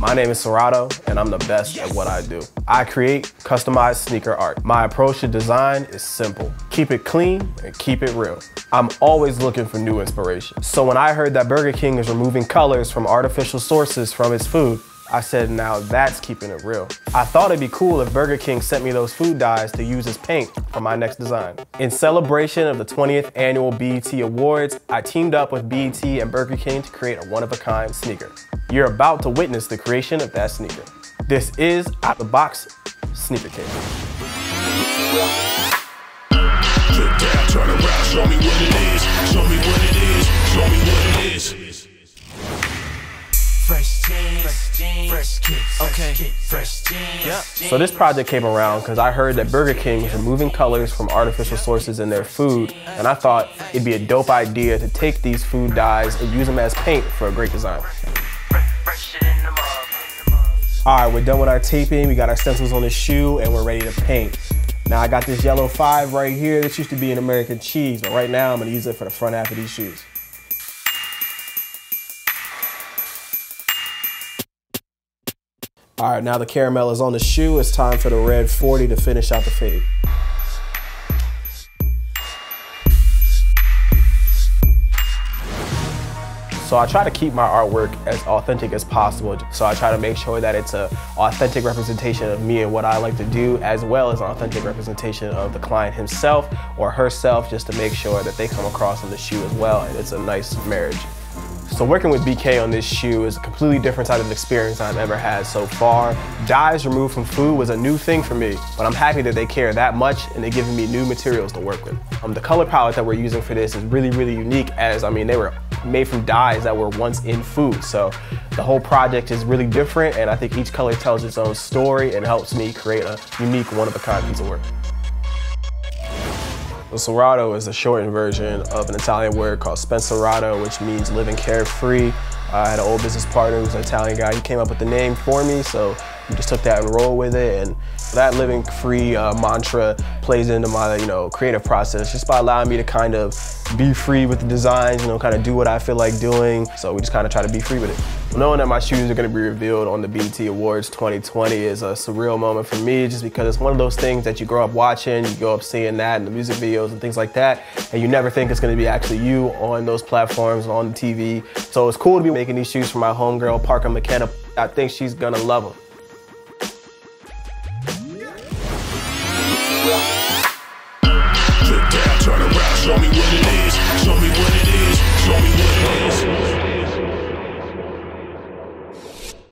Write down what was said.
My name is Sierato, and I'm the best at what I do. I create customized sneaker art. My approach to design is simple. Keep it clean and keep it real. I'm always looking for new inspiration. So when I heard that Burger King is removing colors from artificial sources from its food, I said, now that's keeping it real. I thought it'd be cool if Burger King sent me those food dyes to use as paint for my next design. In celebration of the 20th annual BET Awards, I teamed up with BET and Burger King to create a one-of-a-kind sneaker. You're about to witness the creation of that sneaker. This is Out the Box Sneaker King. Fresh jeans, fresh kicks, okay, fresh jeans. Yep. So this project came around because I heard that Burger King was removing colors from artificial sources in their food, and I thought it'd be a dope idea to take these food dyes and use them as paint for a great design. All right, we're done with our taping. We got our stencils on the shoe, and we're ready to paint. Now I got this yellow five right here. This used to be an American cheese, but right now I'm gonna use it for the front half of these shoes. All right, now the caramel is on the shoe. It's time for the red 40 to finish out the fade. So I try to keep my artwork as authentic as possible. So I try to make sure that it's an authentic representation of me and what I like to do, as well as an authentic representation of the client himself or herself, just to make sure that they come across on the shoe as well, and it's a nice marriage. So working with BK on this shoe is a completely different type of experience I've ever had so far. Dyes removed from food was a new thing for me, but I'm happy that they care that much and they're giving me new materials to work with. Um, the color palette that we're using for this is really, really unique as, I mean, they were made from dyes that were once in food. So the whole project is really different and I think each color tells its own story and helps me create a unique one-of-a-kind piece of work. The is a shortened version of an Italian word called Spensierato, which means living carefree. I had an old business partner who's an Italian guy. He came up with the name for me, so we just took that and rolled with it. And that living free uh, mantra plays into my, you know, creative process, just by allowing me to kind of be free with the designs, you know, kind of do what I feel like doing. So we just kind of try to be free with it. Knowing that my shoes are going to be revealed on the BET Awards 2020 is a surreal moment for me just because it's one of those things that you grow up watching, you grow up seeing that in the music videos and things like that, and you never think it's going to be actually you on those platforms, on the TV. So it's cool to be making these shoes for my homegirl, Parker McKenna. I think she's going to love them. Me what it is.